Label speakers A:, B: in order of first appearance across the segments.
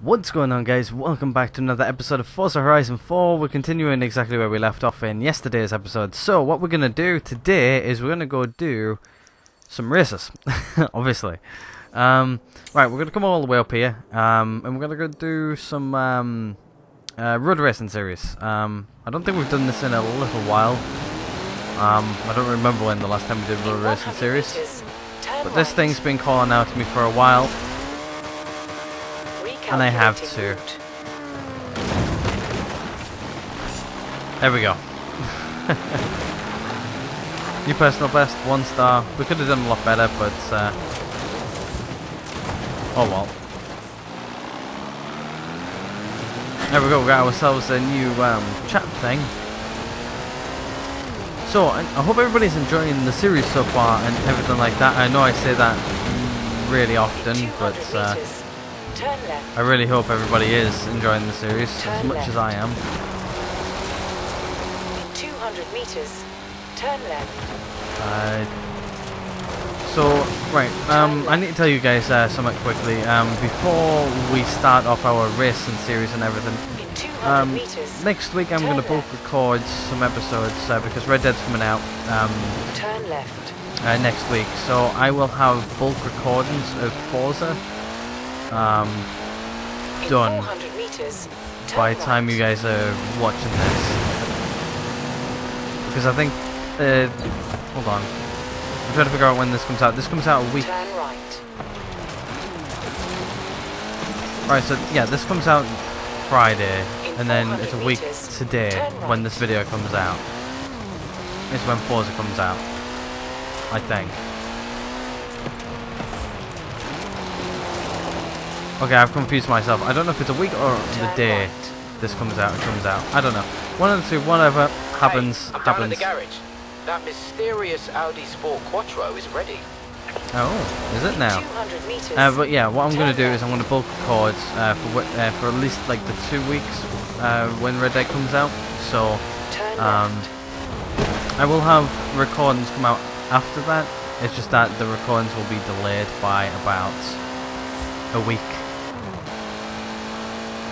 A: What's going on guys? Welcome back to another episode of Forza Horizon 4. We're continuing exactly where we left off in yesterday's episode. So what we're going to do today is we're going to go do some races, obviously. Um, right, we're going to come all the way up here um, and we're going to go do some um, uh, road racing series. Um, I don't think we've done this in a little while. Um, I don't remember when the last time we did road racing series. But this thing's been calling out to me for a while and I have to. There we go. New personal best, one star. We could have done a lot better, but uh, oh well. There we go. We got ourselves a new um, chat thing. So I, hope everybody's enjoying the series so far and everything like that. I know I say that really often, but. Uh, I really hope everybody is enjoying the series turn as much left. as I am.
B: In 200 meters, turn left.
A: Uh, so, right, um, I need to tell you guys uh, something quickly. Um, before we start off our racing series and everything, um,
B: meters,
A: next week I'm going to bulk record some episodes uh, because Red Dead's coming out um,
B: turn left.
A: Uh, next week. So I will have bulk recordings of Forza um, done
B: meters,
A: by the time you guys are watching this. Because I think, uh, hold on, I'm trying to figure out when this comes out. This comes out a week.
B: Right.
A: Right, so yeah, this comes out Friday,
B: In
A: and then it's a week
B: meters,
A: today
B: right.
A: when this video comes out. It's when Forza comes out, I think. Okay, I've confused myself. I don't know if it's a week or the day this comes out. It comes out. I don't know. One of the two. Whatever happens,
C: hey, I'm
A: happens.
C: down at the garage. That mysterious Audi Sport Quattro is ready.
A: Oh, is it now?
B: 200 meters.
A: Uh, but yeah, what I'm going to do is I'm going to bulk record uh, for uh, for at least like the two weeks uh, when Red Dead comes out. So um. I will have recordings come out after that. It's just that the recordings will be delayed by about a week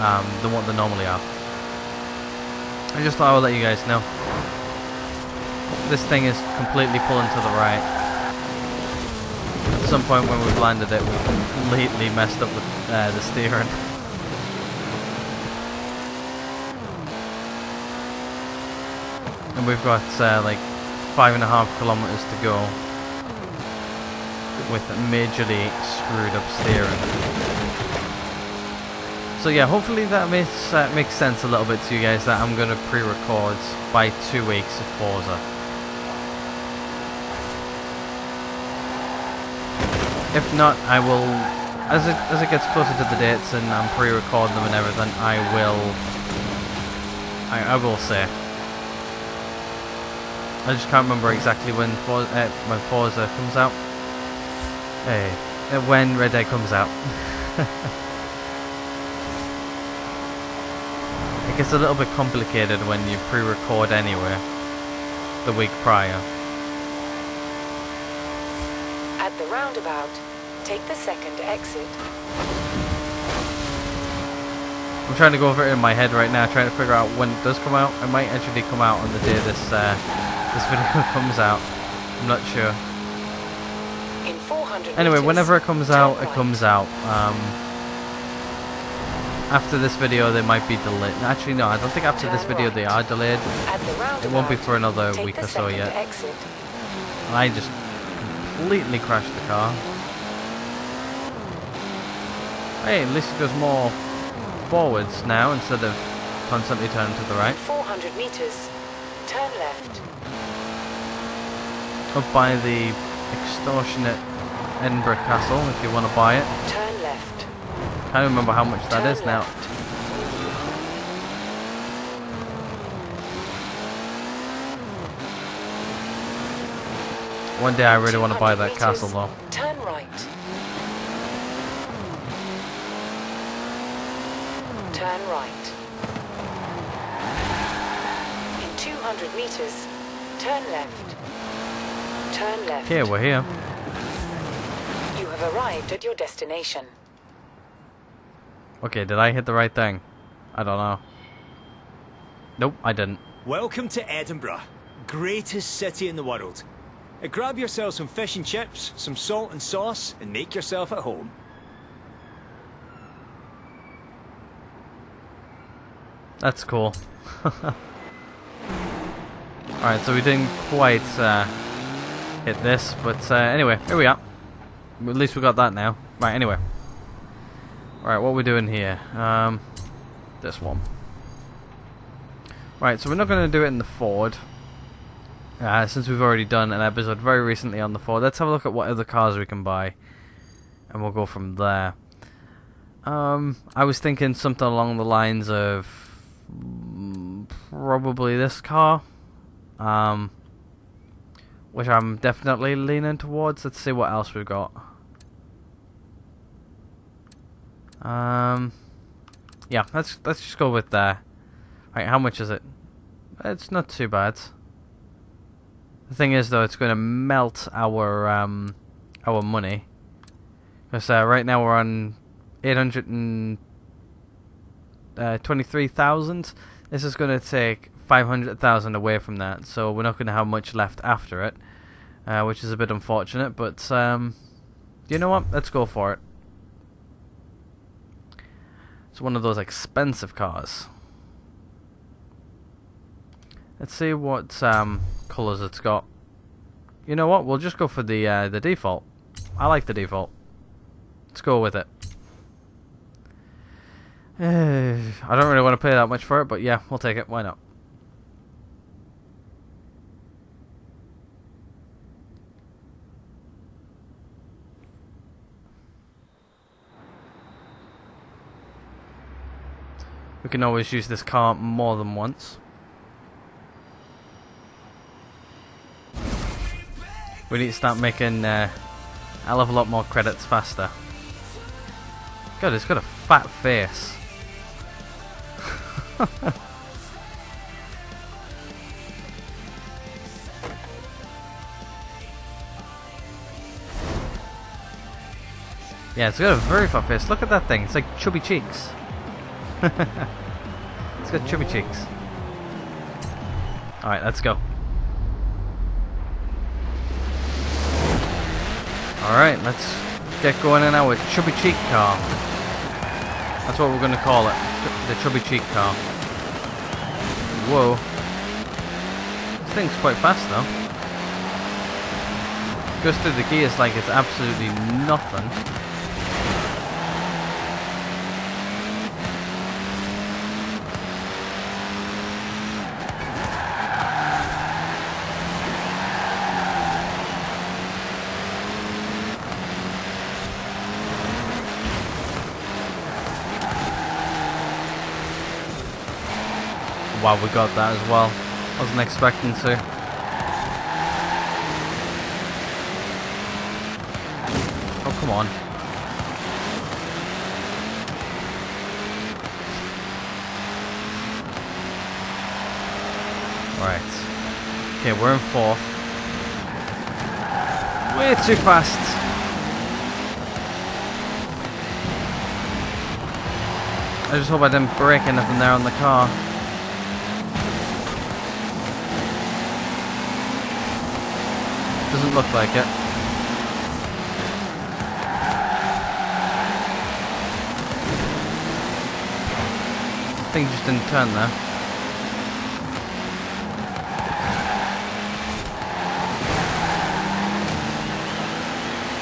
A: um, than what they normally are. I just thought I would let you guys know. This thing is completely pulling to the right. At some point when we've landed it, we completely messed up with uh, the steering. And we've got uh, like five and a half kilometers to go with majorly screwed up steering. So yeah, hopefully that makes uh, makes sense a little bit to you guys that I'm going to pre-record by two weeks of Forza. If not, I will, as it as it gets closer to the dates and I'm pre-recording them and everything, I will, I, I will say. I just can't remember exactly when Forza, uh, when Forza comes out. Hey, uh, when Red Dead comes out. It gets a little bit complicated when you pre-record anyway, the week prior.
B: At the roundabout, take the second exit.
A: I'm trying to go over it in my head right now, trying to figure out when it does come out. It might actually come out on the day this uh, this video comes out. I'm not sure.
B: In
A: Anyway, whenever it comes out, it comes out. Um, after this video, they might be delayed. Actually, no, I don't think after this video they are delayed.
B: At the roundabout,
A: It won't be for another week or so yet. I just completely crashed the car. Hey, at least it goes more forwards now instead of constantly turning to the right.
B: 400 meters, turn left.
A: Up by the extortionate Edinburgh Castle if you want to buy it.
B: Turn left.
A: Can't remember how much that
B: turn
A: is now.
B: left.
A: One day I really want to buy
B: 200
A: that castle though.
B: Turn right. Turn right. In 200 meters, turn left. Turn left.
A: Okay, we're here.
B: You have arrived at your destination.
A: Okay, did I hit the right thing? I don't know. Nope, I didn't.
D: Welcome to Edinburgh, greatest city in the world. Uh, grab yourself some fish and chips, some salt and sauce, and make yourself at home.
A: That's cool. Alright, so we didn't quite uh, hit this, but uh, anyway, here we are. At least we got that now. Right, anyway. Alright, what we're we doing here? Um, this one. Right, so we're not going to do it in the Ford. Uh, since we've already done an episode very recently on the Ford, let's have a look at what other cars we can buy. And we'll go from there. Um, I was thinking something along the lines of probably this car. Um, which I'm definitely leaning towards. Let's see what else we've got. Um, yeah, let's let's just go with there. Right, how much is it? It's not too bad. The thing is, though, it's going to melt our um our money. Because uh, right now we're on eight hundred and uh, twenty-three thousand. This is going to take five hundred thousand away from that, so we're not going to have much left after it, uh, which is a bit unfortunate. But um, you know what? Let's go for it. It's one of those expensive cars. Let's see what um, colours it's got. You know what? We'll just go for the uh, the default. I like the default. Let's go with it. I don't really want to pay that much for it, but yeah, we'll take it. Why not? We can always use this car more than once. We need to start making uh, a hell of a lot more credits faster. God, it's got a fat face. yeah, it's got a very fat face. Look at that thing. It's like chubby cheeks. it's got chubby cheeks. Alright, let's go. Alright, let's get going in our chubby cheek car. That's what we're going to call it. The chubby cheek car. Whoa. This thing's quite fast though. Goes through the gears like it's absolutely nothing. Wow, we got that as well. Wasn't expecting to. Oh, come on. Right. Okay, we're in fourth. Way too fast. I just hope I didn't break anything there on the car. Doesn't look like it. Thing just didn't turn there.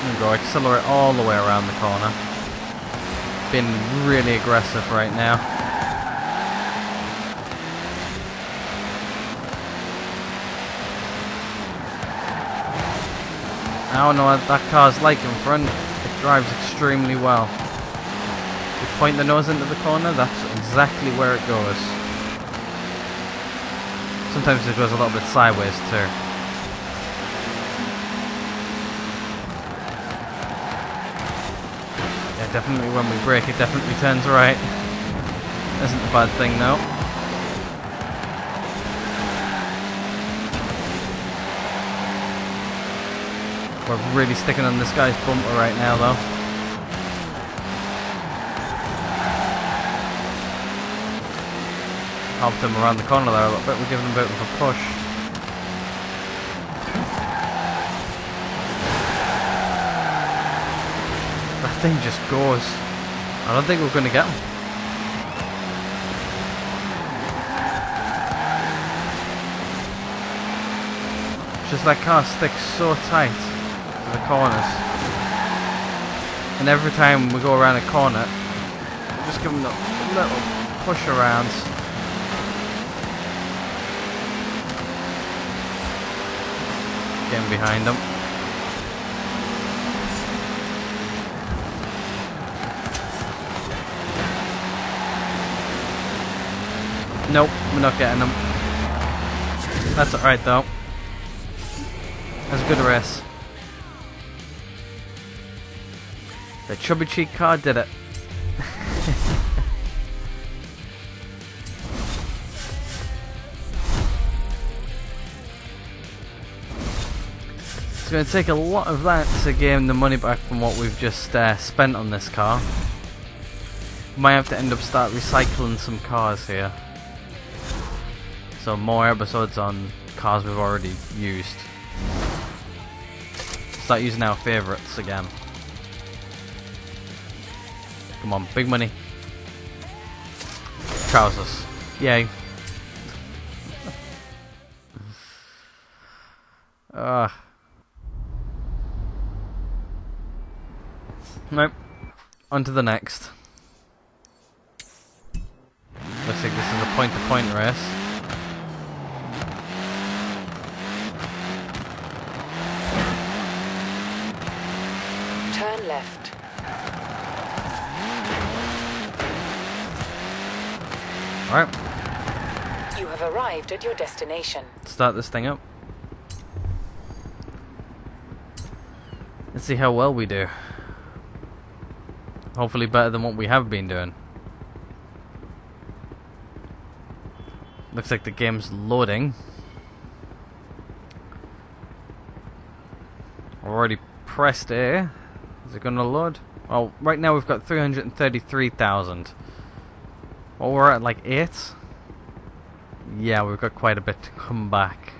A: There we go, accelerate all the way around the corner. Been really aggressive right now. I don't know what that car's like in front. It drives extremely well. You point the nose into the corner, that's exactly where it goes. Sometimes it goes a little bit sideways too. Yeah, definitely when we brake it definitely turns right. Isn't a bad thing though. We're really sticking on this guy's bumper right now, though. helped him around the corner there a little bit. We're giving him a bit of a push. That thing just goes. I don't think we're going to get him. Just that car sticks so tight the corners. And every time we go around a corner, just give them a little push around. Getting behind them. Nope, we're not getting them. That's alright though. That's a good race. The chubby cheek car did it. it's going to take a lot of that to gain the money back from what we've just uh, spent on this car. Might have to end up start recycling some cars here. So more episodes on cars we've already used. Start using our favourites again. Come on, big money. Trousers. Yay. Ah. nope. On to the next. Looks like this is a point-to-point -point race.
B: Turn left.
A: Alright,
B: You have arrived at your destination.
A: start this thing up. Let's see how well we do. Hopefully better than what we have been doing. Looks like the game's loading. Already pressed A. Is it gonna load? Well, right now we've got 333,000. Well, we're at like 8. Yeah, we've got quite a bit to come back.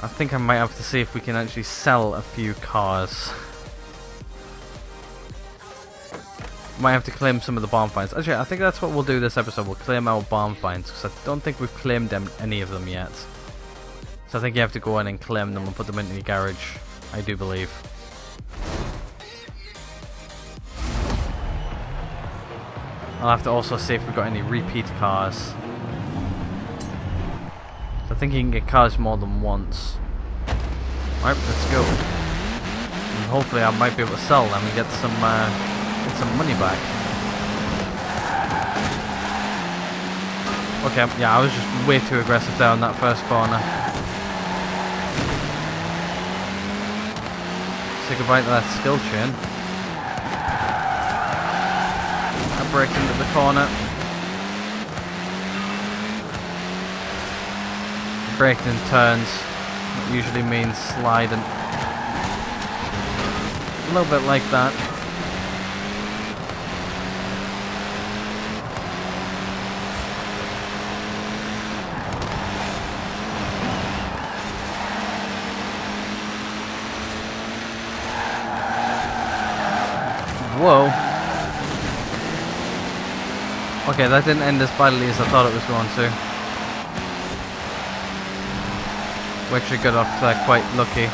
A: I think I might have to see if we can actually sell a few cars. Might have to claim some of the barn finds. Actually, I think that's what we'll do this episode. We'll claim our barn finds because I don't think we've claimed them any of them yet. So I think you have to go in and claim them and put them into the garage. I do believe. I'll have to also see if we've got any repeat cars. I think you can get cars more than once. Right, let's go. And hopefully I might be able to sell them and get some uh, get some money back. Okay, yeah, I was just way too aggressive there on that first corner. Say goodbye to that skill chain. I break into the corner. Braked in turns. That usually means sliding. A little bit like that. Whoa. Okay, that didn't end as badly as I thought it was going to. We actually got off there quite lucky.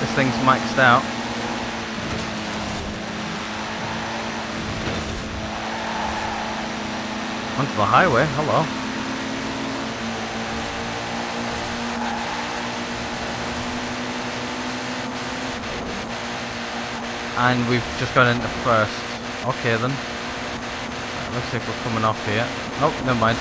A: This thing's maxed out. Onto the highway, hello. And we've just got into first. Okay then. Looks like we're coming off here. Oh, never mind.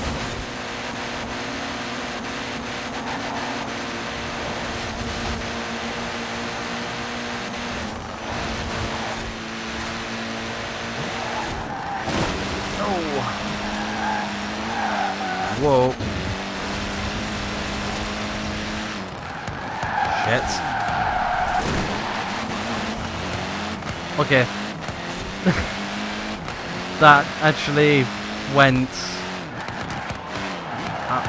A: Oh. Whoa. Shit. Okay. that actually went... Uh,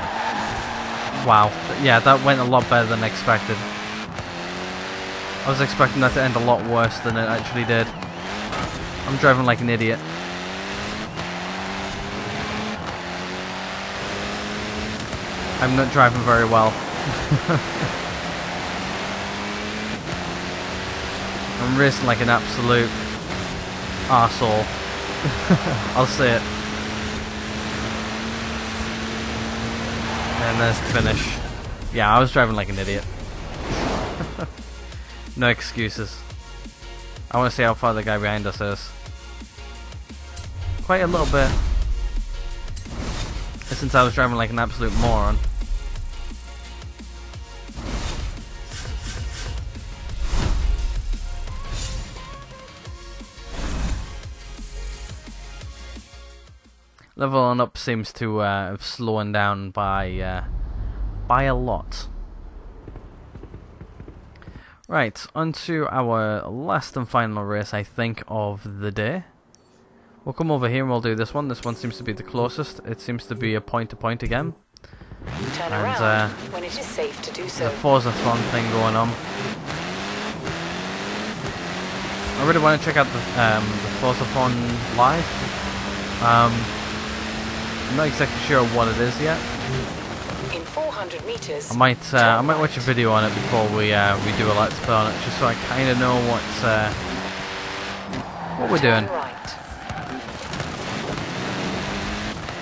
A: wow. Yeah, that went a lot better than expected. I was expecting that to end a lot worse than it actually did. I'm driving like an idiot. I'm not driving very well. I'm racing like an absolute arsehole. I'll say it. And there's the finish. Yeah, I was driving like an idiot. no excuses. I want to see how far the guy behind us is. Quite a little bit. Since I was driving like an absolute moron. Leveling up seems to uh, have slowing down by uh, by a lot. Right, onto our last and final race, I think, of the day. We'll come over here and we'll do this one. This one seems to be the closest. It seems to be a point-to-point -point again.
B: Turn
A: And,
B: around
A: uh,
B: when it is safe to do so.
A: The Forzathon thing going on. I really want to check out the, um, the Forza Thon live. Um, I'm not exactly sure what it is yet.
B: In 400 meters.
A: I might uh, I might watch a video on it before we uh, we do a let's play on it, just so I kind of know what uh, what we're doing.
B: right.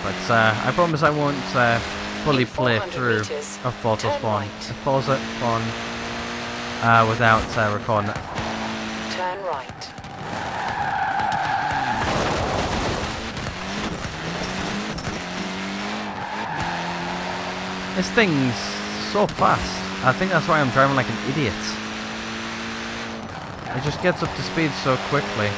A: But uh, I promise I won't uh, fully play through
B: meters,
A: a Forza
B: turn
A: Spawn,
B: right.
A: a Forza Spawn uh, without uh, recording it.
B: Turn right.
A: This thing's so fast. I think that's why I'm driving like an idiot. It just gets up to speed so quickly.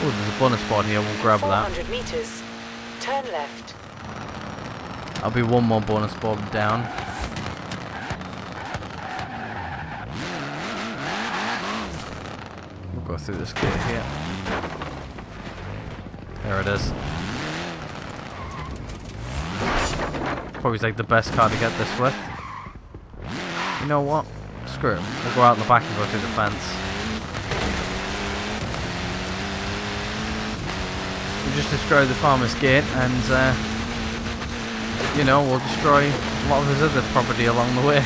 A: Oh, there's a bonus spot here. We'll grab that.
B: 400 meters. Turn left.
A: I'll be one more bonus board down. We'll go through this gate here. There it is. Probably like the best car to get this with. You know what? Screw it. We'll go out in the back and go through the fence. We just destroyed the farmer's gate and uh, you know, we'll destroy a lot of his other property along the way.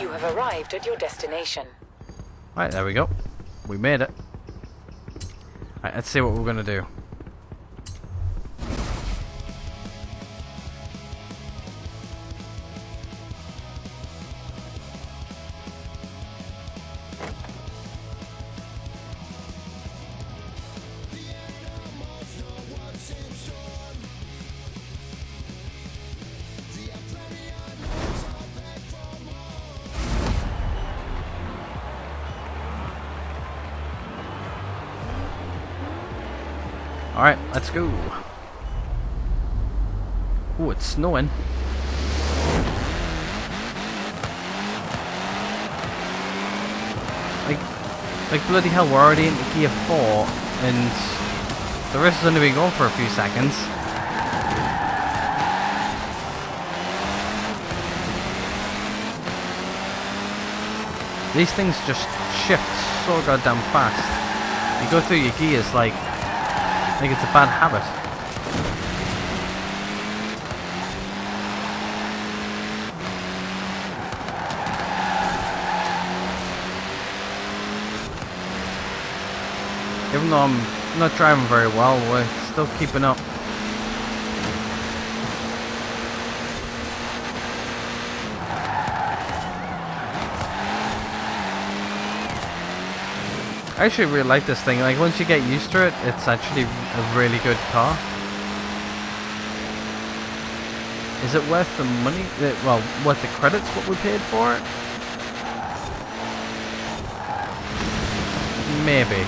B: You have arrived at your destination.
A: Right, there we go. We made it. Right, let's see what we're gonna do. Alright, let's go. Ooh, it's snowing. Like, like bloody hell, we're already into Gear 4, and the race has only been going for a few seconds. These things just shift so goddamn fast. You go through your gears like like it's a bad habit. Even though I'm not driving very well, we're still keeping up. I actually really like this thing. Like, once you get used to it, it's actually a really good car. Is it worth the money? Well, worth the credits what we paid for it? Maybe.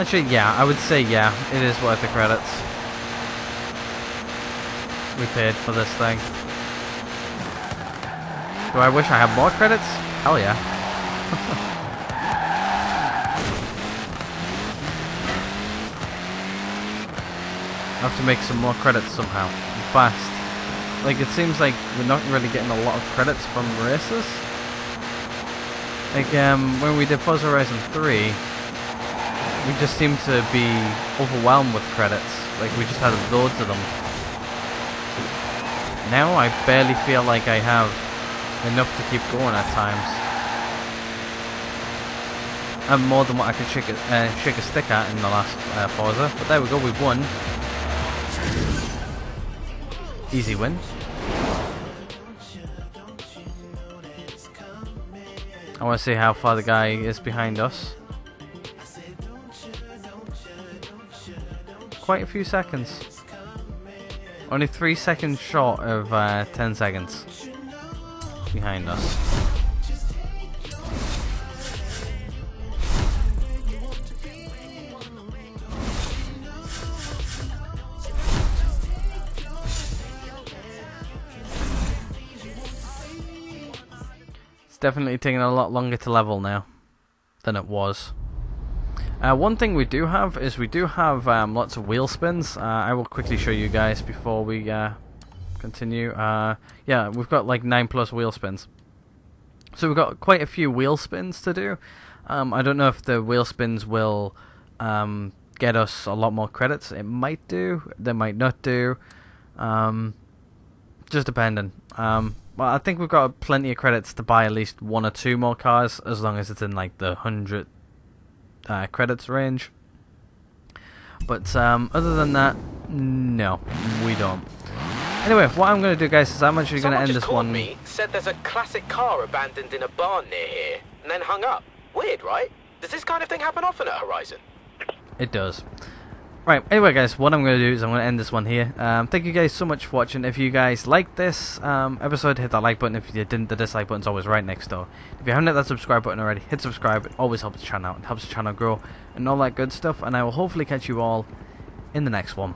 A: Actually, yeah, I would say yeah, it is worth the credits. We paid for this thing. Do I wish I had more credits? Hell yeah. I have to make some more credits somehow. Fast. Like, it seems like we're not really getting a lot of credits from races. Like, um, when we did Forza Horizon 3, we just seemed to be overwhelmed with credits. Like, we just had loads of them. Now I barely feel like I have enough to keep going at times. And more than what I could shake a, uh, shake a stick at in the last uh, Forza. But there we go, we've won. Easy win. I want to see how far the guy is behind us. Quite a few seconds. Only three seconds short of uh, 10 seconds behind us. It's Definitely taking a lot longer to level now than it was. Uh, one thing we do have is we do have um, lots of wheel spins. Uh, I will quickly show you guys before we uh, continue. Uh, yeah, we've got like 9 plus wheel spins. So we've got quite a few wheel spins to do. Um, I don't know if the wheel spins will um, get us a lot more credits. It might do, they might not do. Um, just depending. Um, well, I think we've got plenty of credits to buy at least one or two more cars, as long as it's in like the hundred uh, credits range. But um, other than that, no, we don't. Anyway, what I'm going to do, guys, is I'm actually going to end this one.
C: Me, said there's a classic car abandoned in a barn near here, and then hung up. Weird, right? Does this kind of thing happen often at Horizon?
A: It does. Right, anyway guys, what I'm going to do is I'm going to end this one here. Um, thank you guys so much for watching. If you guys liked this um, episode, hit that like button. If you didn't, the dislike button's always right next door. If you haven't hit that subscribe button already, hit subscribe. It always helps the channel out. It helps the channel grow and all that good stuff. And I will hopefully catch you all in the next one.